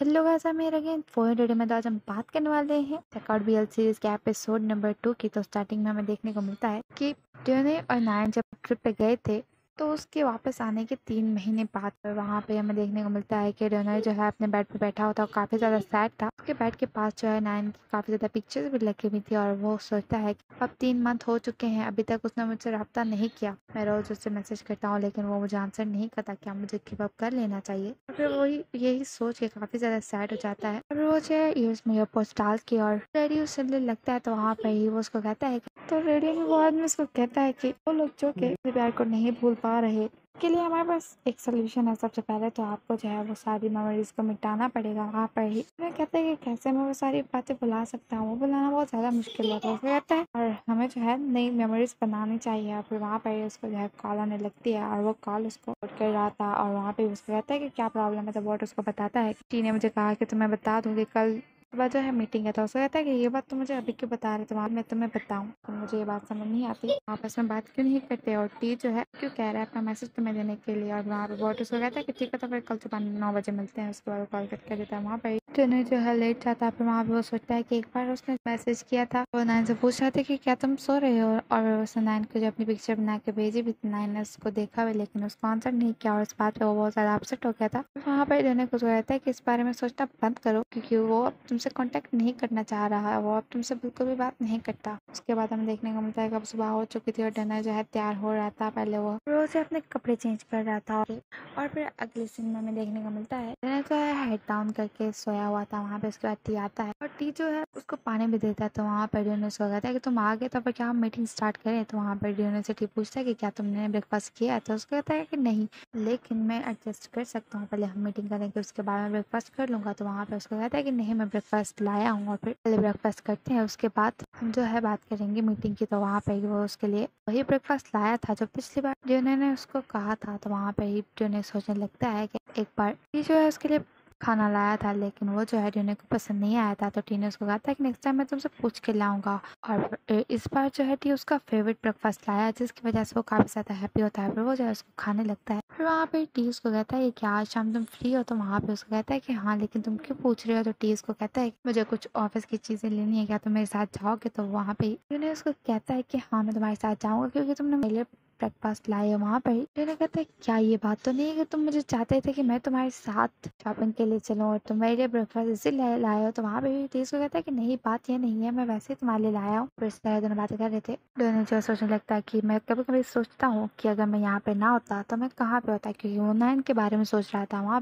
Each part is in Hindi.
हेलो गाइस, आई मेर अगेन। फ़ोन वीडियो में तो आज हम बात करने वाले हैं। चेकआउट बीएल सीरीज़ के एपिसोड नंबर टू की तो स्टार्टिंग में हमें देखने को मिलता है कि ट्योने और नायन जब ट्रिप पे गए थे तो उसके वापस आने के तीन महीने बाद वहाँ पे हमें देखने को मिलता है कि डोनर जो है अपने बेड पे बैठा हुआ था काफ़ी ज़्यादा सैड था। उसके बेड के पास जो है नाइन की काफ़ी ज़्यादा पिक्चर्स भी लगी हुई थी और वो सोचता है कि अब तीन मंथ हो चुके हैं, अभी तक उसने मुझसे रब्ता नहीं किया। मैं रोज़ उससे मैसेज करता हूँ, लेकिन वो मुझे आंसर नहीं करता क्या मुझे गिव अप कर लेना चाहिए। और फिर वही यही सोच के काफ़ी ज़्यादा सैड हो जाता है। और वो जो है ईयर्स में ईयरपोर्ट्स डाल के और रेडियो सुनने लगता है तो वहाँ पर ही वो उसको कहता है तो रेडियो में वो आदमी उसको कहता है कि वो लोग जो कि प्यार को नहीं भूल पा रहे के लिए हमारे पास एक सोल्यूशन है सबसे पहले तो आपको जो है वो सारी मेमोरीज को मिटाना पड़ेगा वहाँ पर ही मैं कहते हैं कि कैसे मैं वो सारी बातें बुला सकता हूँ? वो बुलाना बहुत ज़्यादा मुश्किल होता है। कहता है, और हमें जो है नई मेमोरीज बनानी चाहिए। और फिर वहाँ पर ही उसको जो है कॉल आने लगती है और वो कॉल उसको उठ कर था और वहाँ पे उसको कहता है कि क्या प्रॉब्लम है? तो वोट उसको बताता है टी ने मुझे कहा कि तुम्हें बता दूँगी कल जो है मीटिंग है तो उसको कहता है कि ये बात तो मुझे अभी क्यों बता रहे थे मैं तुम्हें बताऊँ। तो मुझे ये बात समझ नहीं आती। आपस में बात क्यों नहीं करते? और टी जो है, क्यों कह रहा है अपना मैसेज तुम्हें देने के लिए? और वहाँ पर बॉट उसको कहता है कि ठीक है तो फिर कल सुबह नौ बजे मिलते हैं, उसके बाद कॉल करके देता है। वहाँ पर ट्रेनर जो है लेट जाता है, फिर वहाँ पे वो सोचता है कि एक बार उसने मैसेज किया था। वो नाइन से पूछ रहा था कि क्या तुम सो रहे हो? और उसने नाइन को जो अपनी पिक्चर बना के भेजी भी थी नाइन ने उसको देखा भी, लेकिन उसको आंसर नहीं किया और इस बात पे वो बहुत ज़्यादा अपसेट हो गया था। वहाँ पर ट्रेनर को रहता है कि इस बारे में सोचना बंद करो, क्योंकि वो अब तुमसे कॉन्टेक्ट नहीं करना चाह रहा है वो अब तुमसे बिल्कुल भी बात नहीं करता। उसके बाद हमें देखने को मिलता है कब सुबह हो चुकी थी और डनर जो है तैयार हो रहा था पहले वो। रोज अपने कपड़े चेंज कर रहा था और फिर अगले सीन में हमें देखने को मिलता है। डनर जो है हेड डाउन करके सोया हुआ था, वहाँ पे उसके बाद टी आता है। और टी जो है, उसको पानी भी देता है तो वहाँ पर डिओनर उसको कहता है कि तुम आ गए तो फिर क्या हम मीटिंग स्टार्ट करें? तो वहाँ पर डिओनर से टी पूछता है कि क्या तुमने ब्रेकफास्ट किया है? तो उसको कहता है कि नहीं, लेकिन मैं एडजस्ट कर सकता हूँ। पहले हम मीटिंग करेंगे, उसके बाद मैं ब्रेकफास्ट कर लूँगा। तो वहाँ पर उसको कहता है कि नहीं, मैं ब्रेकफास्ट लाया हूँ और फिर पहले ब्रेकफास्ट करते हैं। उसके बाद हम जो है, बात करेंगे मीटिंग की। तो वहाँ पे वो उसके लिए वही ब्रेकफास्ट लाया था, जो पिछली बार डिओनर ने उसको कहा था। तो वहाँ पे ही डिओनर सोचने लगता है कि एक बार ये जो है, उसके लिए खाना लाया था, लेकिन वो जो है टीने को पसंद नहीं आया था तो टी ने उसको कहा था कि नेक्स्ट टाइम मैं तुमसे पूछ के लाऊँगा। और इस बार जो है टी उसका फेवरेट ब्रेकफास्ट लाया, जिसकी वजह से वो काफ़ी ज़्यादा हैप्पी होता है, फिर वो जो है उसको खाने लगता है। फिर वहाँ पे टी उसको कहता है कि आज शाम तुम फ्री हो तो वहाँ पे उसको कहता है कि हाँ लेकिन तुम क्यों पूछ रहे हो? तो टी उसको कहता है मुझे कुछ ऑफ़िस की चीज़ें लेनी है, क्या तुम मेरे साथ जाओगे? तो वहाँ पे टी उसको कहता है कि हाँ मैं तुम्हारे साथ जाऊँगा, क्योंकि तुमने मेरे ब्रेकफास्ट लाए वहाँ पर ट्रेनर कहता क्या ये बात तो नहीं है कि तुम मुझे चाहते थे कि मैं तुम्हारे साथ शॉपिंग के लिए चलूँ और तुम मेरे लिए ब्रेकफास्ट इसी लाए हो? तो वहाँ पर टीस को कहता है कि, नहीं, बात ये नहीं है, मैं वैसे ही तुम्हारे लिए लाया हूँ। फिर इस तरह दोनों बातें कर रहे थे। दोनों जो सोचने लगता है कि मैं कभी कभी सोचता हूँ कि अगर मैं यहाँ पे ना होता तो मैं कहाँ पे होता? क्योंकि वो ना इनके बारे में सोच रहा था, वहाँ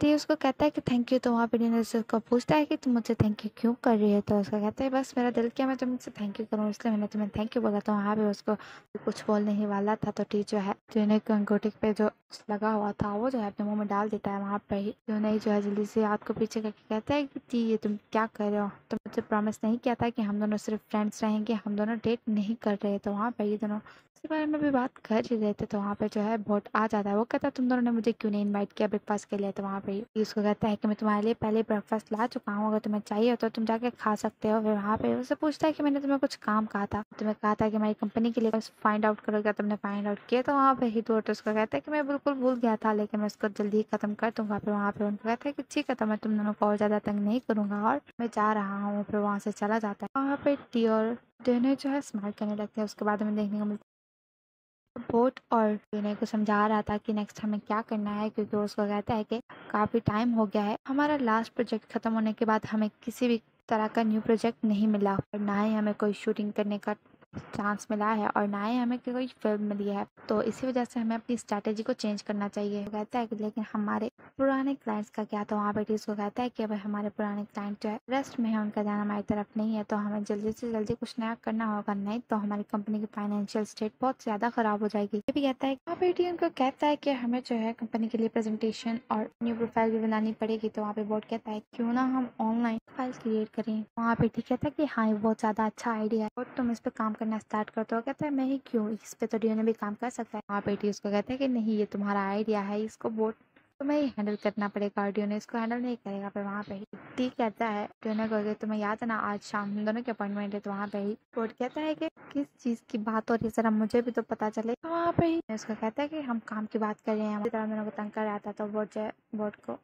पे टी उसको कहता है कि थैंक यू तो वहाँ पे डिनर उसको पूछता है कि तुम मुझे थैंक यू क्यों कर रही है? तो उसका कहता है, बस मेरा दिल किया, मैं तुमसे थैंक यू करूँ, इसलिए मैंने तुम्हें थैंक यू बोला तो वहाँ पे उसको कुछ बोलने ही वाला था तो टी जो है ट्यूने अंगूठी पे जो लगा हुआ था, वो जो है अपने मुँह में डाल देता है वहाँ पर ही ट्यूने जो है जल्दी से हाथ को पीछे करके कहता है कि टी ये तुम क्या कर रहे हो? तो मुझे प्रॉमिस नहीं किया था कि हम दोनों सिर्फ़ फ्रेंड्स रहेंगे, हम दोनों डेट नहीं कर रहे तो वहाँ पर ये दोनों इसके बारे में भी बात कर ही रहे थे तो वहाँ पे जो है बहुत आ जाता है। वो कहता है तुम दोनों ने मुझे क्यों नहीं इनवाइट किया ब्रेकफास्ट के लिए? तो वहाँ पे उसको कहता है कि, मैं तुम्हारे लिए पहले ब्रेकफास्ट ला चुका हूँ। अगर तुम्हें चाहिए तो तुम जाके खा सकते हो। फिर वहाँ पे उससे पूछता है कि, मैंने तुम्हें कुछ काम कहा था? तुम्हें कहा था कि मेरी कंपनी के लिए फाइंड आउट करो क्या तुमने फाइंड आउट किया? तो वहाँ पे ही तो उसको कहता है कि, मैं बिल्कुल भूल गया था, लेकिन मैं उसको जल्दी खत्म कर दूँगा। फिर वहाँ पे उनको कहता है कि, ठीक है तो मैं तुम दोनों को और ज़्यादा तंग नहीं करूँगा और मैं जा रहा हूँ। फिर वहाँ से चला जाता है। वहाँ पे टी और डिनर जो है स्मार्ट करने लगते हैं। उसके बाद हमें देखने को मिलता बोट और विनय को समझा रहा था कि नेक्स्ट हमें क्या करना है, क्योंकि उसको कहता है कि काफ़ी टाइम हो गया है। हमारा लास्ट प्रोजेक्ट ख़त्म होने के बाद हमें किसी भी तरह का न्यू प्रोजेक्ट नहीं मिला और ना ही हमें कोई शूटिंग करने का चांस मिला है और ना ही हमें कोई फ़िल्म मिली है। तो इसी वजह से हमें अपनी स्ट्रैटेजी को चेंज करना चाहिए। कहता है कि लेकिन हमारे पुराने क्लाइंट्स का क्या? तो वहाँ पर को कहता है कि अब हमारे पुराने क्लाइंट जो है रेस्ट में है, उनका ध्यान हमारी तरफ़ नहीं है। तो हमें जल्दी से जल्दी कुछ नया करना होगा। नहीं तो हमारी कंपनी की फाइनेंशियल स्टेट बहुत ज़्यादा खराब हो जाएगी। ये भी कहता है वहाँ पे उनको कहता है कि हमें जो है कंपनी के लिए प्रेजेंटेशन और न्यू प्रोफ़ाइल भी बनानी पड़ेगी। तो वहाँ पे बोर्ड कहता है, क्यों ना हम ऑनलाइन फ़ाइल क्रिएट करें? वहाँ पे ठीक कहता है कि हाँ ये बहुत ज़्यादा अच्छा आइडिया है और तुम इस पर काम करना स्टार्ट कर दो। कहता है, मैं ही क्यों? इस पे तो डियो ने भी काम कर सकता है। वहाँ पे टी उसको कहता है कि, नहीं, ये तुम्हारा आइडिया है, इसको बोर्ड तुम्हें ही हैंडल करना पड़ेगा और डियो इसको हैंडल नहीं करेगा फिर वहाँ पे ही टी कहता है डियो को तुम्हें याद है ना, आज शाम हम दोनों की अपॉइंटमेंट है तो वहाँ पे ही बोर्ड कहता है कि, किस चीज़ की बात हो रही है मुझे भी तो पता चले। तो वहाँ पे ही उसको कहता है कि, हम काम की बात कर रहे हैं हम दोनों को तंग कर रहा था तो बोर्ड बोर्ड को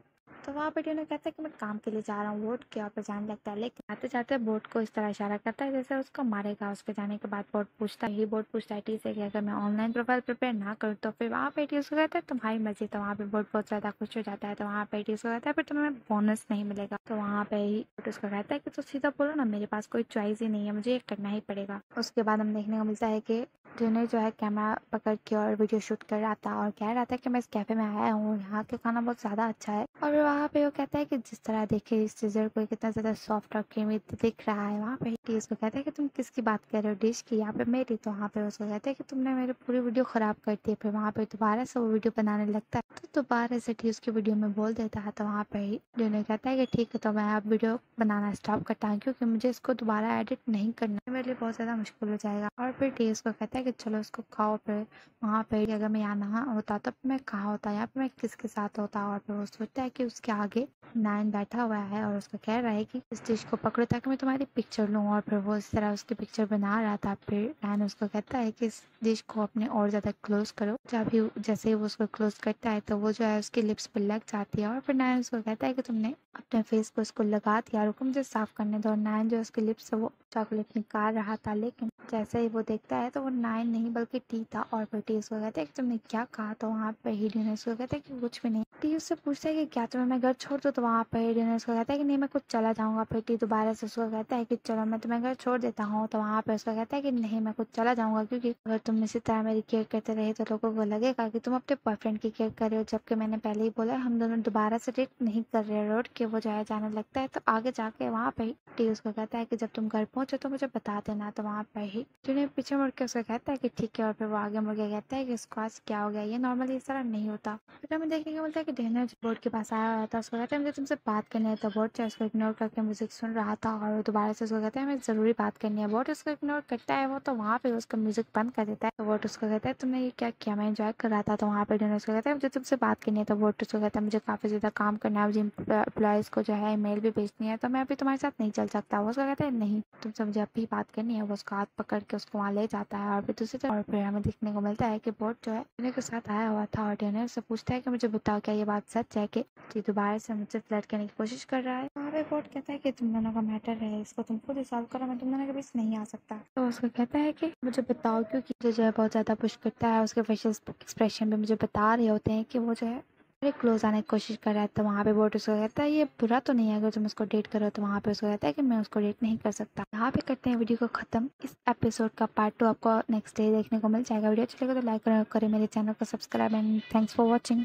तो वहाँ पे ड्यूने कहता है कि मैं काम के लिए जा रहा हूँ, बोट के और जाने लगता है। लेकिन आते जाते बोट को इस तरह इशारा करता है जैसे उसको मारेगा, उसके जाने के बाद बोट पूछता है ही बोट पूछता है टी से कि अगर मैं ऑनलाइन प्रोफ़ाइल प्रिपेयर ना करूँ तो फिर वहाँ पे टी उसको कहता है, तुम्हारी मर्ज़ी तो वहाँ पे बोट बहुत ज़्यादा खुश हो जाता है तो वहाँ पे टी उसको कहता है, फिर तुम्हें बोनस नहीं मिलेगा। तो वहाँ पे ही उसको कहता है कि तो सीधा बोलो ना, मेरे पास कोई चॉइस ही नहीं है, मुझे ये करना ही पड़ेगा। उसके बाद हम देखने को मिलता है कि जिन्हें जो है कैमरा पकड़ के और वीडियो शूट कर रहा था और कह रहा था कि मैं इस कैफ़े में आया हूँ यहाँ के खाना बहुत ज़्यादा अच्छा है। और वहाँ पे वो कहता है कि जिस तरह देखे इस सीजर को कितना ज़्यादा सॉफ्ट और क्रीमी दिख रहा है वहाँ पे। ही उसको कहता है कि तुम किसकी बात कर रहे हो? डिश की। यहाँ पे मेरी। तो वहाँ पे उसको कहते हैं कि तुमने मेरी पूरी वीडियो ख़राब कर दी फिर वहाँ पे दोबारा से वो वीडियो बनाने लगता है। तो दोबारा से टी उसकी वीडियो में बोल देता है तो वहाँ पे ही जिन्हें कहता है कि ठीक है तो मैं अब वीडियो बनाना स्टॉप करता हूँ क्योंकि मुझे इसको दोबारा एडिट नहीं करना मेरे लिए बहुत ज़्यादा मुश्किल हो जाएगा। और फिर टी उसको कहता है कि चलो उसको खाओ, फिर वहाँ पे अगर मैं यहाँ ना होता तो मैं कहाँ होता यहाँ पे मैं किसके साथ होता? और फिर वो सोचता है कि उसके आगे नाइन बैठा हुआ है और उसका कह रहा है कि इस डिश को पकड़ो ताकि मैं तुम्हारी पिक्चर लूँ। और फिर वो इस तरह उसकी पिक्चर बना रहा था। फिर नाइन उसको कहता है कि इस डिश को अपने और ज़्यादा क्लोज करो। जब भी जैसे ही वो उसको क्लोज करता है तो वो जो है उसकी लिप्स पर लग जाती है। और फिर नायन उसको कहता है कि तुमने अपने फेस को उसको लगा दिया। रुको मुझे साफ़ करने दो। नायन जो उसके लिप्स है वो चॉकलेट निकाल रहा था, लेकिन जैसे ही वो देखता है तो वो नाइन नहीं बल्कि टी था और फिर टी उसको कहते हैं तुमने क्या कहा तो वहाँ पर हीडियो ने उसको कहते हैं कि कुछ भी नहीं। टी उससे पूछता है कि क्या तुम्हें मैं घर छोड़ दूँ? तो वहाँ पर हीडियो ने उसको कहता है कि नहीं, मैं कुछ चला जाऊँगा। फिर टी दोबारा से उसको कहता है कि चलो, मैं तुम्हें घर छोड़ देता हूँ। तो वहाँ पर उसको कहता है कि नहीं, मैं कुछ चला जाऊँगा, क्योंकि अगर तुम इसी तरह मेरी केयर करते रहे तो लोगों को लगेगा कि तुम अपने बॉयफ्रेंड की केयर कर रहे हो। जबकि मैंने पहले ही बोला, हम दोनों दोबारा से डेट नहीं कर रहे रोड के, वो जाया जाने लगता है। तो आगे जाके वहाँ पे टी उसको कहता है कि जब तुम घर पहुंचो तो मुझे बता देना तो वहाँ पे ही। जिन्हें पीछे मुड़ के उसको कहता है कि ठीक है और फिर वो आगे मुड़ के कहता है कि इसको आज क्या हो गया? ये नॉर्मली इस तरह नहीं होता। फिर हमें देखने को मिलता है कि डेनर बोर्ड के पास आया हुआ था, उसको कहता है, मुझे तुमसे बात करनी है। तो बोर्ड चाहे उसको इग्नोर करके म्यूज़िक सुन रहा था और दोबारा से उसको कहता है, हमें ज़रूरी बात करनी है। बोर्ड उसको इग्नोर करता है वो तो वहाँ पे उसका म्यूज़िक बंद कर देता है। तो बोर्ड उसको कहता है, तुमने ये क्या किया? मैं इंजॉय कर रहा था। तो वहाँ पे डेनर उसको कहता है, मुझे तुमसे बात करनी है। तो बोर्ड उसको कहता है, मुझे काफ़ी ज़्यादा काम करना है। मुझे एम्प्लॉयज़ को जो है ईमेल भी भेजनी है। तो मैं अभी तुम्हारे साथ नहीं चल सकता। वो उसको कहता है, नहीं। तुमसे मुझे अभी बात करनी है, वो उसका हाथ पकड़ के उसको वहाँ ले जाता है और फिर दूसरी तरफ़ और फिर हमें देखने को मिलता है कि बोर्ड जो है, डेनर के साथ आया हुआ था और डेनर उससे पूछता है कि मुझे बताओ, क्या ये बात सच है कि जी दोबारा से मुझसे फ्लर्ट करने की कोशिश कर रहा है? वहाँ पे बोर्ड कहता है कि तुम दोनों का मैटर है, इसको तुम खुद ही सॉल्व करो, मैं तुम दोनों के बीच नहीं आ सकता। तो उसको कहता है कि मुझे बताओ, क्योंकि जो है बहुत ज़्यादा पुश करता है, उसके फेशियल एक्सप्रेशन भी मुझे बता रहे होते हैं कि वो जो है मेरे क्लोज आने की कोशिश कर रहा है तो वहाँ पे बोर्ड उसको कहता है, ये बुरा तो नहीं है, अगर तुम उसको डेट करो तो वहाँ पे उसको कहता है कि मैं उसको डेट नहीं कर सकता। यहाँ पे करते हैं वीडियो को खत्म। इस एपिसोड का पार्ट टू आपको नेक्स्ट डे देखने को मिल जाएगा। वीडियो अच्छी लगे तो लाइक करें मेरे चैनल को subscribe and thanks for watching